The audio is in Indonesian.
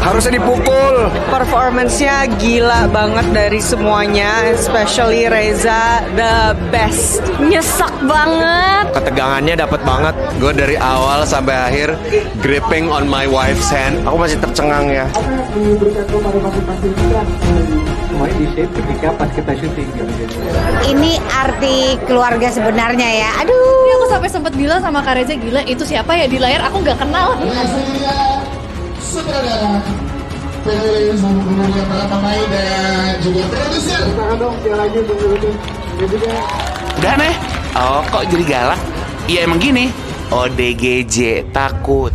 Harusnya dipukul. Performance-nya gila banget dari semuanya, especially Reza the best. Nyesek banget. Ketegangannya dapat banget. Gue dari awal sampai akhir gripping on my wife's hand. Aku masih tercengang ya. Ini arti keluarga sebenarnya ya. Aduh. Ini aku sampai sempat bilang sama Kak Reza gila itu siapa ya di layar aku nggak kenal. Sutradara penulis kemudian para pemain dan juga produser Udah nih. Oh kok jadi galak? Iya emang gini. ODGJ takut.